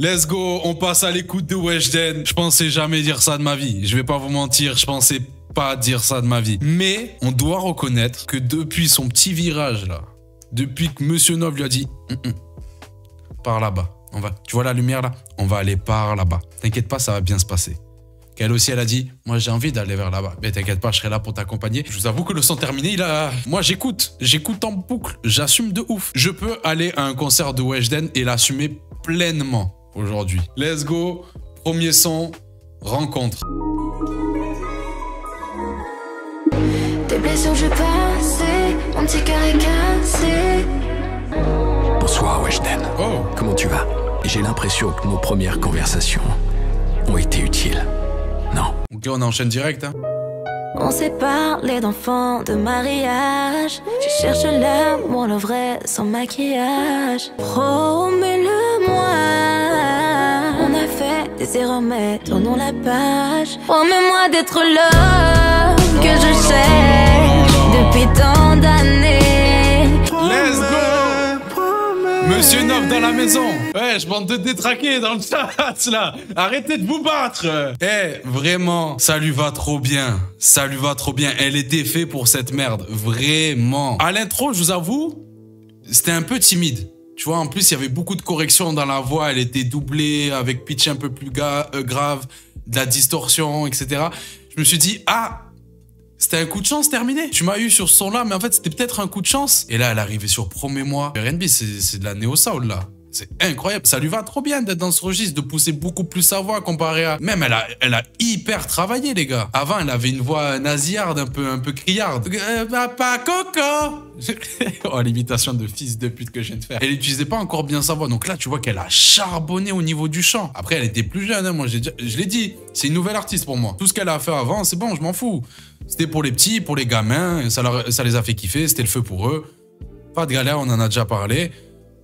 Let's go, on passe à l'écoute de Weshden. Je pensais jamais dire ça de ma vie. Je vais pas vous mentir, je pensais pas dire ça de ma vie. Mais on doit reconnaître que depuis son petit virage là, depuis que Monsieur Nov lui a dit Hum, hum, par là-bas, on va. Tu vois la lumière là? On va aller par là-bas. T'inquiète pas, ça va bien se passer. Qu'elle aussi, elle a dit, moi j'ai envie d'aller vers là-bas. Mais t'inquiète pas, je serai là pour t'accompagner. Je vous avoue que le son terminé, il a... Moi j'écoute, j'écoute en boucle, j'assume de ouf. Je peux aller à un concert de Weshden et l'assumer pleinement aujourd'hui. Let's go, premier son, rencontre. Tes blessures, je passé, mon petit cœur est cassé. Bonsoir Weshden. Oh, Comment tu vas? J'ai l'impression que nos premières conversations ont été utiles. Non. ok, on enchaîne direct. Hein. On s'est parlé d'enfants, de mariage. Je cherche l'amour, le vrai, sans maquillage. Promets-le-moi. Des mais tournons la page. Promets-moi d'être l'homme que je cherche depuis tant d'années. Let's go Monsieur Nov dans la maison Ouais, je bande de détraquer dans le chat, là Arrêtez de vous battre Eh, vraiment, ça lui va trop bien. Ça lui va trop bien. Elle était faite pour cette merde. Vraiment. À l'intro, je vous avoue, c'était un peu timide. Tu vois, en plus, il y avait beaucoup de corrections dans la voix. Elle était doublée avec pitch un peu plus euh, grave, de la distorsion, etc. Je me suis dit, ah, c'était un coup de chance terminé. Tu m'as eu sur ce son-là, mais en fait, c'était peut-être un coup de chance. Et là, elle arrivait sur Promets-moi. R&B, c'est c'est de la néo-soul, là. C'est incroyable. Ça lui va trop bien d'être dans ce registre, de pousser beaucoup plus sa voix comparé à... Même, elle a, elle a hyper travaillé, les gars. Avant, elle avait une voix nasillarde, un peu, un peu criarde. Euh, papa Coco Oh, l'imitation de fils de pute que je viens de faire. Elle n'utilisait pas encore bien sa voix. Donc là, tu vois qu'elle a charbonné au niveau du chant. Après, elle était plus jeune, hein. moi, je l'ai dit. C'est une nouvelle artiste pour moi. Tout ce qu'elle a fait avant, c'est bon, je m'en fous. C'était pour les petits, pour les gamins, ça, leur- ça les a fait kiffer, c'était le feu pour eux. Pas de galère, on en a déjà parlé.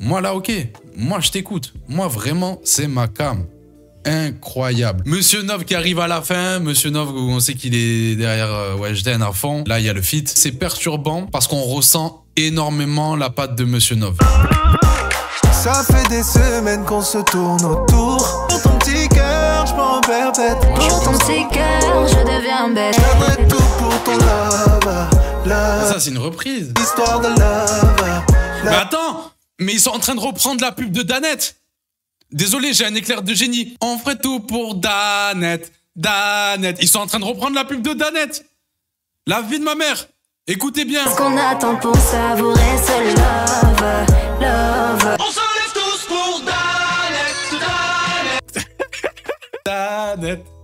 Moi là, ok. Moi, je t'écoute. Moi, vraiment, c'est ma cam. Incroyable. Monsieur Nov qui arrive à la fin. Monsieur Nov, on sait qu'il est derrière euh, Weshden à fond. Là, il y a le feat. C'est perturbant parce qu'on ressent énormément la patte de Monsieur Nov. Ça fait des semaines qu'on se tourne autour. Pour ton petit cœur, je m'en perpète. Pour ton petit cœur, je deviens bête. J'aimerais tout pour ton love, love. Ça, c'est une reprise. Histoire de love, Mais love. attends Mais ils sont en train de reprendre la pub de Danette Désolé, j'ai un éclair de génie. On ferait tout pour Danette. Danette. Ils sont en train de reprendre la pub de Danette. La vie de ma mère. Écoutez bien. Ce qu'on attend pour savourer ce love, love. Danette. Danette.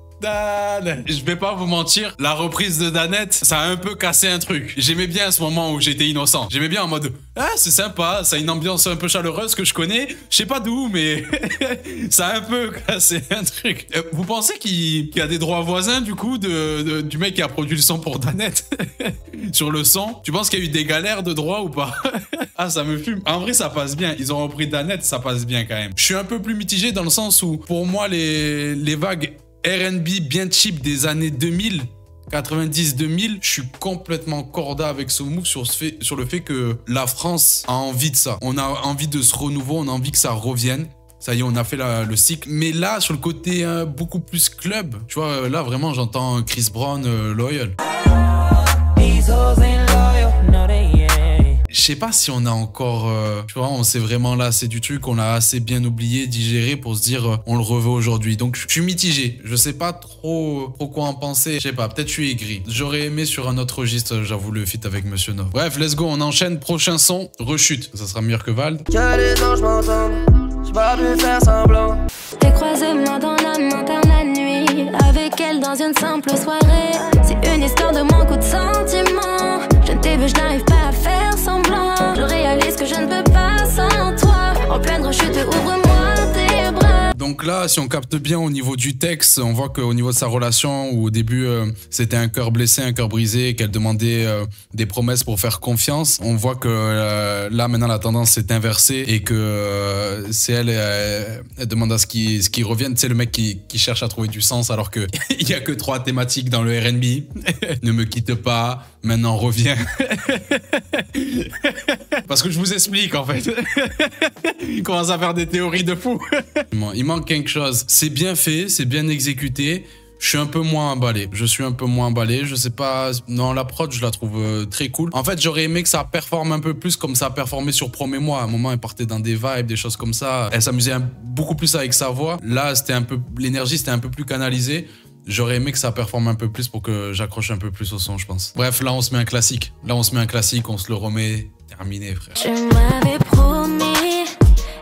Je vais pas vous mentir, la reprise de Danette, ça a un peu cassé un truc. J'aimais bien ce moment où j'étais innocent. J'aimais bien en mode, ah, c'est sympa, ça a une ambiance un peu chaleureuse que je connais. Je sais pas d'où, mais ça a un peu cassé un truc. Euh, Vous pensez qu'il y a des droits voisins, du coup, de, de- du mec qui a produit le son pour Danette sur le son? Tu penses qu'il y a eu des galères de droits ou pas? Ah, ça me fume. En vrai, ça passe bien. Ils ont repris Danette, ça passe bien quand même. Je suis un peu plus mitigé dans le sens où, pour moi, les, les vagues RB bien cheap des années 2000, 90-2000, je suis complètement corda avec ce move sur, le fait que la France a envie de ça. On a envie de ce renouveau, on a envie que ça revienne. Ça y est, on a fait le cycle. Mais là, sur le côté euh, beaucoup plus club, tu vois, euh, là, vraiment, j'entends Chris Brown euh, Loyal. Je sais pas si on a encore, euh, tu vois, on s'est vraiment lassé du truc, on l'a assez bien oublié, digéré pour se dire, euh, on le reveut aujourd'hui. Donc, je suis mitigé. Je sais pas trop, trop quoi en penser. Je sais pas, peut-être je suis aigri. J'aurais aimé sur un autre registre, j'avoue, le feat avec Monsieur Nov. Bref, let's go, on enchaîne. Prochain son, rechute. Ça sera meilleur que Vald. Que les anges m'entendent, j'ai pas pu faire semblant. T'es croisé main dans la main dans la nuit Avec elle dans une simple soirée C'est une histoire de manque ou de sentiment Je ne t'ai vu, je n'arrive pas réalise que je ne peux pas sans toi En ouvre-moi tes bras Donc là, si on capte bien au niveau du texte, on voit qu'au niveau de sa relation, où au début euh, c'était un cœur blessé, un cœur brisé, qu'elle demandait euh, des promesses pour faire confiance, on voit que euh, là maintenant la tendance s'est inversée et que c'est elle, elle demande à ce qu'il ce qu'il revienne. C'est le mec qui, qui cherche à trouver du sens alors que il a que trois thématiques dans le R&B. ne me quitte pas, Maintenant, reviens. Parce que je vous explique, en fait. Il commence à faire des théories de fou. Il manque quelque chose. C'est bien fait, c'est bien exécuté. Je suis un peu moins emballé. Je suis un peu moins emballé. Je sais pas. Non, la prod, je la trouve euh, très cool. En fait, j'aurais aimé que ça performe un peu plus comme ça a performé sur Promets-moi. À un moment, elle partait dans des vibes, des choses comme ça. Elle s'amusait beaucoup plus avec sa voix. Là, c'était un peu. L'énergie, c'était un peu plus canalisé. J'aurais aimé que ça performe un peu plus pour que j'accroche un peu plus au son, je pense. Bref, là, on se met un classique. Là, on se met un classique, on se le remet. Terminé, frère. Tu m'avais promis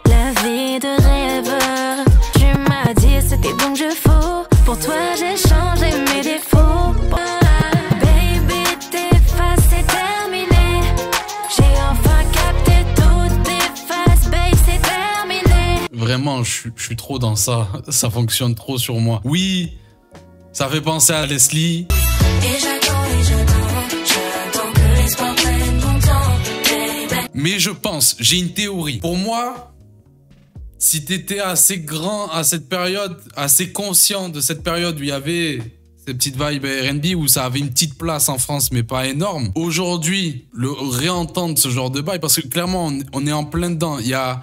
la vie de rêveur. Tu m'as dit c'était donc je faux. Pour toi, j'ai changé mes défauts. Baby, tes faces, c'est terminé. J'ai enfin capté toutes tes faces, babe, c'est terminé. Vraiment, je je suis trop dans ça. Ça fonctionne trop sur moi. Oui, ça fait penser à Leslie. Mais je pense, j'ai une théorie. Pour moi, si t'étais assez grand à cette période, assez conscient de cette période où il y avait ces petites vibes R&B où ça avait une petite place en France mais pas énorme. Aujourd'hui, le réentendre ce genre de bail parce que clairement on, on est en plein dedans. Il y a,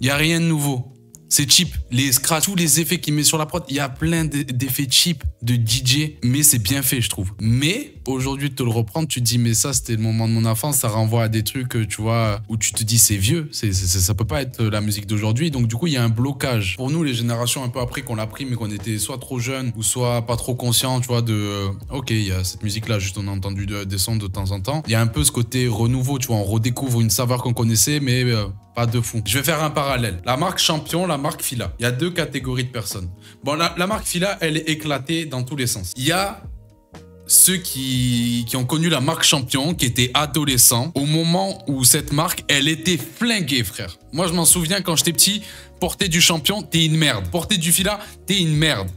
il y a rien de nouveau. C'est cheap. Les scratchs, tous les effets qu'il met sur la prod, il y a plein d'effets cheap de DJ, mais c'est bien fait, je trouve. Mais aujourd'hui, te le reprendre, tu te dis, mais ça, c'était le moment de mon enfance, ça renvoie à des trucs, euh, tu vois, où tu te dis, c'est vieux, c'est, c'est- ça peut pas être la musique d'aujourd'hui. Donc, du coup, il y a un blocage. Pour nous, les générations un peu après qu'on l'a pris, mais qu'on était soit trop jeunes ou soit pas trop conscients, tu vois, de, euh, ok, il y a cette musique-là, juste on a entendu de- des sons de temps en temps. Il y a un peu ce côté renouveau, tu vois, on redécouvre une saveur qu'on connaissait, mais euh, de fou. Je vais faire un parallèle. La marque Champion, la marque Fila. Il y a deux catégories de personnes. Bon, la, marque Fila, elle est éclatée dans tous les sens. Il y a ceux qui, qui ont connu la marque Champion, qui étaient adolescents, au moment où cette marque, elle était flinguée, frère. Moi, je m'en souviens quand j'étais petit, porter du Champion, t'es une merde. Porter du Fila, t'es une merde.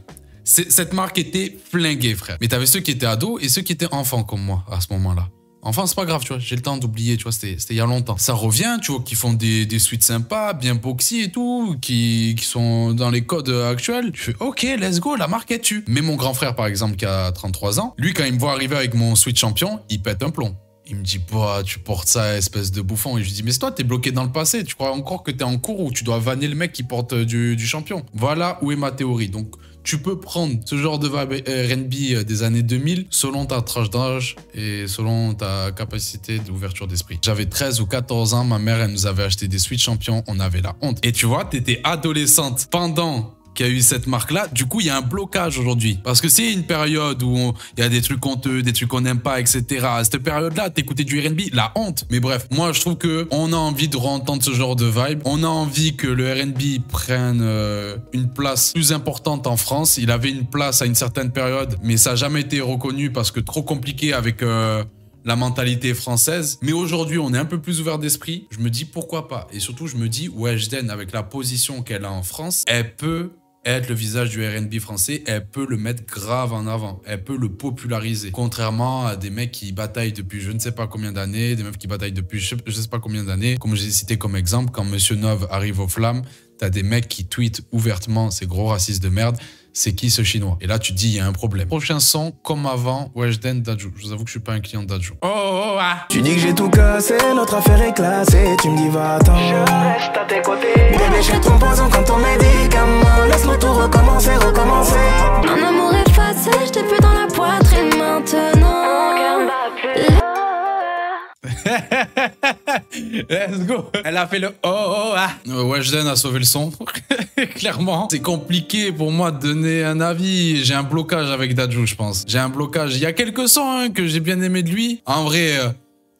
Cette marque était flinguée, frère. Mais t'avais ceux qui étaient ados et ceux qui étaient enfants comme moi à ce moment-là. Enfin, c'est pas grave, tu vois, j'ai le temps d'oublier, tu vois, c'était il y a longtemps. Ça revient, tu vois, qui font des, suites sympas, bien boxy et tout, qui, sont dans les codes actuels. Tu fais, ok, let's go, la marque est tue. Mais mon grand frère, par exemple, qui a 33 ans, lui, quand il me voit arriver avec mon Switch champion, il pète un plomb. Il me dit, bah, tu portes ça, espèce de bouffon. Et je lui dis, mais toi, t'es bloqué dans le passé. Tu crois encore que t'es en cours où tu dois vanner le mec qui porte du, du champion? Voilà où est ma théorie. Donc, tu peux prendre ce genre de vibe euh, R&B des années 2000 selon ta tranche d'âge et selon ta capacité d'ouverture d'esprit. J'avais 13 ou 14 ans, ma mère, elle nous avait acheté des Switch Champions, on avait la honte. Et tu vois, t'étais adolescente pendant qu'il y a eu cette marque-là, du coup, il y a un blocage aujourd'hui. Parce que c'est une période où il y a des trucs honteux, des trucs qu'on n'aime pas, etc. À cette période-là, t'écoutais du R&B, la honte. Mais bref, moi, je trouve que on a envie de entendre ce genre de vibe. On a envie que le R&B prenne euh, une place plus importante en France. Il avait une place à une certaine période, mais ça n'a jamais été reconnu parce que trop compliqué avec... euh, la mentalité française. Mais aujourd'hui, on est un peu plus ouvert d'esprit. Je me dis pourquoi pas. Et surtout, je me dis, Weshden, avec la position qu'elle a en France, elle peut être le visage du R&B français, elle peut le mettre grave en avant, elle peut le populariser. Contrairement à des mecs qui bataillent depuis je ne sais pas combien d'années, des meufs qui bataillent depuis je je sais pas combien d'années. Comme j'ai cité comme exemple, quand Monsieur Nov arrive aux flammes, t'as des mecs qui tweetent ouvertement ces gros racistes de merde. C'est qui ce chinois? Et là, tu te dis, il y a un problème. Prochain son, comme avant, Weshden Dajou. Je vous avoue que je suis pas un client de Dajou. Oh, oh, ah Tu dis que j'ai tout cassé, notre affaire est classée. Tu me dis va-t'en. Je reste à tes côtés. Bébé, je ton poison quand ton médicament. Laisse-nous tout recommencer, recommencer. Un amour effacé, je t'ai plus dans la poitrine maintenant. Let's go. Elle a fait le oh oh ah. Euh, Weshden a sauvé le son. Clairement. C'est compliqué pour moi de donner un avis. J'ai un blocage avec Dajou, je pense. J'ai un blocage. Il y a quelques sons hein, que j'ai bien aimé de lui. En vrai, euh,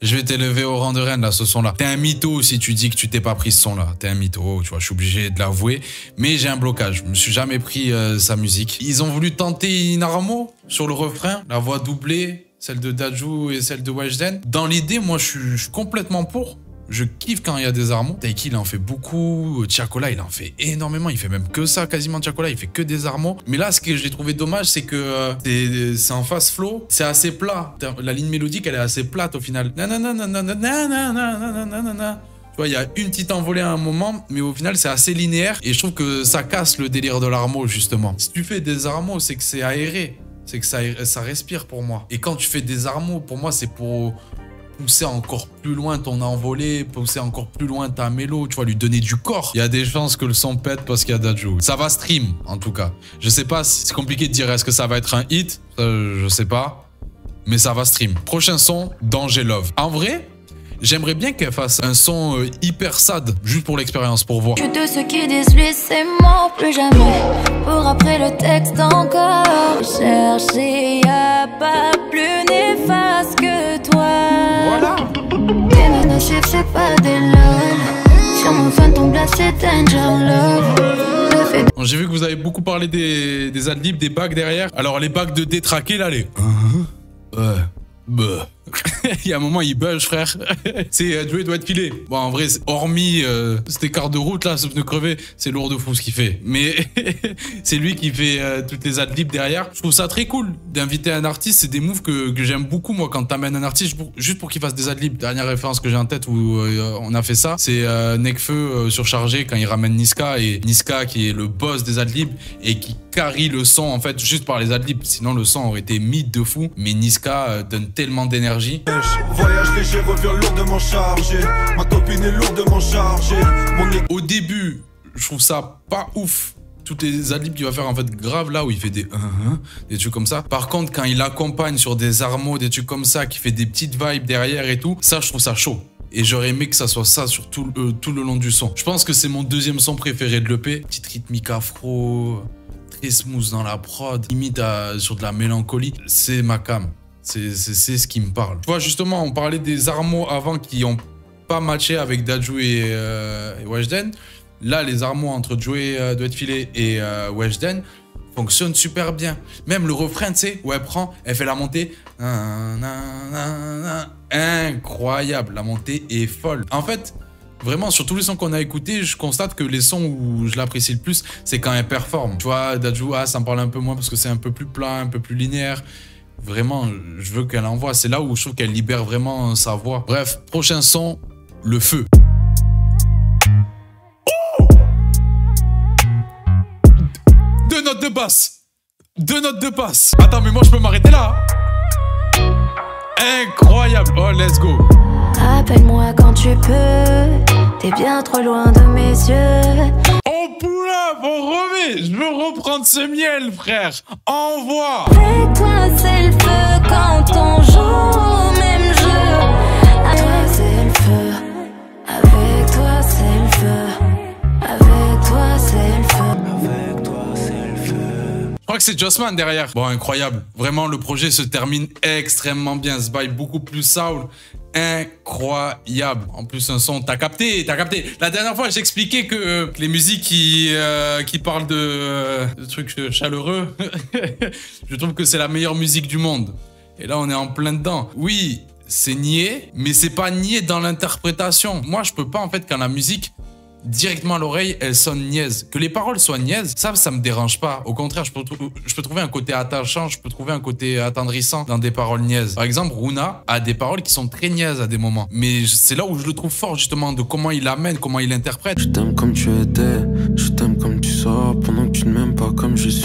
je vais t'élever au rang de reine, là, ce son-là. T'es un mytho si tu dis que tu t'es pas pris ce son-là. T'es un mytho, tu vois, je suis obligé de l'avouer. Mais j'ai un blocage. Je me suis jamais pris euh, sa musique. Ils ont voulu tenter Inaramo sur le refrain, la voix doublée, celle de Dajou et celle de Weshden. Dans l'idée, moi, je suis complètement pour. Je kiffe quand il y a des armons. Taiki, il en fait beaucoup. Tiakola, il en fait énormément. Il fait même que ça, quasiment Tiakola. Il fait que des armons. Mais là, ce que j'ai trouvé dommage, c'est que euh, c'est- en fast flow. C'est assez plat. La ligne mélodique, elle est assez plate au final. Tu vois, il y a une petite envolée à un moment, mais au final, c'est assez linéaire. Et je trouve que ça casse le délire de l'armo, justement. Si tu fais des armos, c'est que c'est aéré. c'est que ça, ça respire pour moi. Et quand tu fais des armos, pour moi, c'est pour pousser encore plus loin ton envolé, pousser encore plus loin ta mélo, tu vois, lui donner du corps. Il y a des chances que le son pète parce qu'il y a Dajou. Ça va stream, en tout cas. Je sais pas, c'est compliqué de dire est-ce que ça va être un hit, je sais pas. Mais ça va stream. Prochain son, Danger Love. En vrai, J'aimerais bien qu'elle fasse un son euh, hyper sad, juste pour l'expérience, pour voir. Je de ceux qui disent lui c'est mort plus jamais. Pour après le texte encore. Chercher y'a pas plus néfaste que. Tes nanas c'est pas des lol. Sur mon fan ton glace c'est danger love. Bon, J'ai vu que vous avez beaucoup parlé des, des adlibs, des bacs derrière. Alors les bacs de détraqués là, les... Ouais. Bah. il y a un moment, il bug, frère. c'est euh, doit être filé. Bon, en vrai, hormis euh, cet écart de route là, ce pneu crevé, c'est lourd de fou ce qu'il fait. Mais c'est lui qui fait euh, toutes les adlibs derrière. Je trouve ça très cool d'inviter un artiste. C'est des moves que, j'aime beaucoup, moi, quand t'amènes un artiste juste pour qu'il fasse des adlibs. Dernière référence que j'ai en tête où euh, on a fait ça, c'est euh, Nekfeu euh, surchargé quand il ramène Niska et Niska qui est le boss des adlibs et qui carry le son en fait juste par les adlibs. Sinon, le son aurait été mythe de fou. Mais Niska donne tellement d'énergie. Voyage léger, reviens lourdement chargé. Ma copine est lourdement chargée. Mon équipe Au début, je trouve ça pas ouf. Toutes les adlibs qu'il va faire en fait grave là où il fait des uh -huh, des trucs comme ça. Par contre, quand il accompagne sur des armos, des trucs comme ça, qui fait des petites vibes derrière et tout, ça je trouve ça chaud. Et j'aurais aimé que ça soit ça sur tout, le- euh, tout le long du son. Je pense que c'est mon deuxième son préféré de l'EP. Petite rythmique afro, très smooth dans la prod, limite à- sur de la mélancolie. C'est ma cam. C'est ce qui me parle. Tu vois, justement, on parlait des armos avant qui ont pas matché avec Dajou et, euh, Weshden. Là, les armos entre Joey euh, et euh, Weshden fonctionnent super bien. Même le refrain, tu sais, où elle prend, elle fait la montée. Incroyable. La montée est folle. En fait, Vraiment, sur tous les sons qu'on a écoutés, je constate que les sons où je l'apprécie le plus, c'est quand elle performe. Tu vois, Dajou, ah, ça me parle un peu moins parce que c'est un peu plus plat, un peu plus linéaire. Vraiment, je veux qu'elle envoie. C'est là où je trouve qu'elle libère vraiment sa voix. Bref, prochain son, le feu. Deux notes de basse. Deux notes de basse. Attends, mais moi je peux m'arrêter là. Incroyable. Oh, let's go. Appelle-moi quand tu peux. T'es bien trop loin de mes yeux. On pull up, on remet. Je veux reprendre ce miel, frère. Envoie. Avec toi, c'est le feu quand on joue crois que c'est Jossman derrière. Bon, incroyable. Vraiment, le projet se termine extrêmement bien. Ce bail beaucoup plus soul. Incroyable. En plus, un son, t'as capté, t'as capté. La dernière fois, j'expliquais que, euh, que les musiques qui, euh, parlent de, euh, de trucs chaleureux, je trouve que c'est la meilleure musique du monde. Et là, on est en plein dedans. Oui, c'est nié, mais c'est pas nié dans l'interprétation. Moi, je peux pas, en fait, quand la musique directement à l'oreille, elle sonne niaise. Que les paroles soient niaises, ça, ça me dérange pas. Au contraire, je peux, trou- je peux trouver un côté attachant, je peux trouver un côté attendrissant dans des paroles niaises. Par exemple, Runa a des paroles qui sont très niaises à des moments. Mais c'est là où je le trouve fort, justement, de comment il amène, comment il interprète. Je t'aime comme tu étais, je t'aime comme tu sors, pendant que tu ne m'aimes pas comme je suis.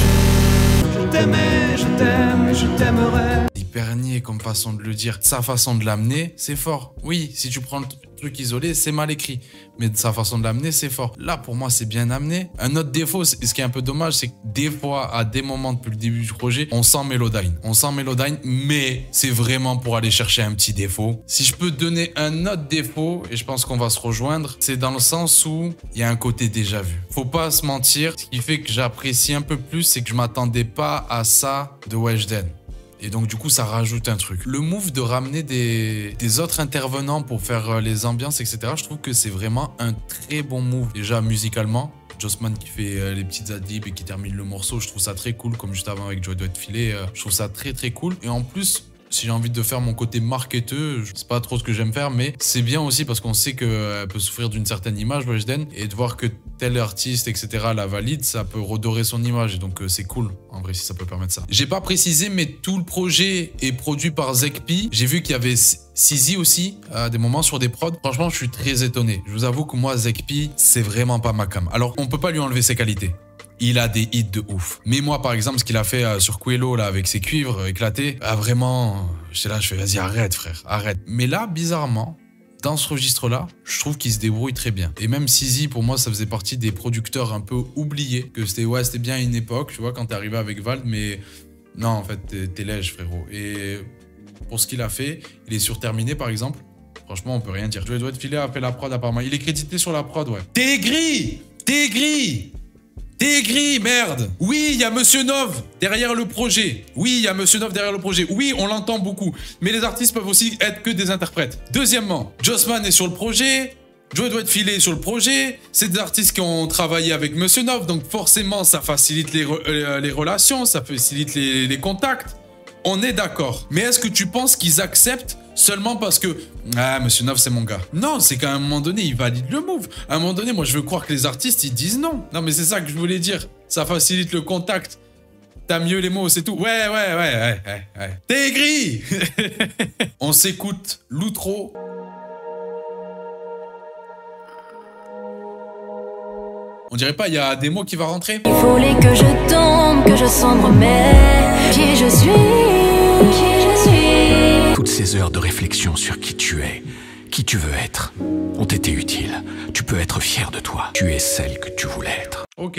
Je t'aimais, je t'aime et je t'aimerai. Hyper niais comme façon de le dire. Sa façon de l'amener, c'est fort. Oui, si tu prends le truc isolé, c'est mal écrit. Mais de sa façon de l'amener, c'est fort. Là, pour moi, c'est bien amené. Un autre défaut, ce qui est un peu dommage, c'est que des fois, à des moments depuis le début du projet, on sent Melodyne. On sent Melodyne, mais c'est vraiment pour aller chercher un petit défaut. Si je peux donner un autre défaut, et je pense qu'on va se rejoindre, c'est dans le sens où il y a un côté déjà vu. Faut pas se mentir. Ce qui fait que j'apprécie un peu plus, c'est que je m'attendais pas à ça de Weshden. Et donc, du coup, ça rajoute un truc. Le move de ramener des, autres intervenants pour faire euh, les ambiances, etc., je trouve que c'est vraiment un très bon move. Déjà, musicalement, Jossman qui fait euh, les petites adlibs et qui termine le morceau, je trouve ça très cool, comme juste avant avec Joy Doit Filet. euh, je trouve ça très très cool. Et en plus, si j'ai envie de faire mon côté marketeux, sais pas trop ce que j'aime faire, mais c'est bien aussi parce qu'on sait qu'elle peut souffrir d'une certaine image, Weshden, et de voir que tel artiste, etc., la valide, ça peut redorer son image. Et donc, euh, c'est cool, en vrai, si ça peut permettre ça. J'ai pas précisé, mais tout le projet est produit par Zekpi. J'ai vu qu'il y avait Sizi aussi, à des moments sur des prods. Franchement, je suis très étonné. Je vous avoue que moi, Zekpi, c'est vraiment pas ma cam. Alors, on peut pas lui enlever ses qualités. Il a des hits de ouf. Mais moi, par exemple, ce qu'il a fait euh, sur Quello, là, avec ses cuivres éclatés, ah, vraiment, j'étais là, je fais, vas-y, arrête, frère, arrête. Mais là, bizarrement, dans ce registre-là, je trouve qu'il se débrouille très bien. Et même Sizi, pour moi, ça faisait partie des producteurs un peu oubliés. Que c'était, ouais, c'était bien une époque, tu vois, quand t'es arrivé avec Vald, mais non, en fait, t'es lège, frérot. Et pour ce qu'il a fait, il est surterminé, par exemple. Franchement, on peut rien dire. Je dois te filer après la prod, apparemment. Il est crédité sur la prod, ouais. T'es gris T'es gris T'es merde Oui, il y a Monsieur Nov derrière le projet. Oui, il y a Monsieur Nov derrière le projet. Oui, on l'entend beaucoup. Mais les artistes peuvent aussi être que des interprètes. Deuxièmement, Jossman est sur le projet. Joe doit être filé sur le projet. C'est des artistes qui ont travaillé avec Monsieur Nov, donc forcément, ça facilite les, euh, relations, ça facilite les contacts. On est d'accord. Mais est-ce que tu penses qu'ils acceptent seulement parce que ah Monsieur Nov c'est mon gars. Non, c'est qu'à un moment donné il valide le move. À un moment donné, moi je veux croire que les artistes ils disent non. Non mais c'est ça que je voulais dire. Ça facilite le contact. T'as mieux les mots, c'est tout. Ouais, ouais, ouais, ouais, ouais. T'es gris On s'écoute l'outro. On dirait pas, il y a des mots qui va rentrer? Il que je tombe, que je je suis, ces heures de réflexion sur qui tu es, qui tu veux être, ont été utiles. Tu peux être fier de toi. Tu es celle que tu voulais être. Ok.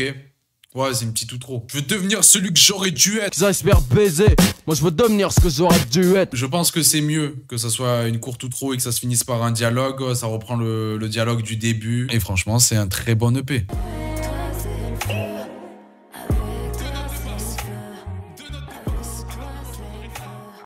Ouais, c'est une petite ou trop. Je veux devenir celui que j'aurais dû être. Ils espèrent baiser. Moi, je veux devenir ce que j'aurais dû être. Je pense que c'est mieux que ça soit une courte ou trop et que ça se finisse par un dialogue. Ça reprend le, le dialogue du début. Et franchement, c'est un très bon EP.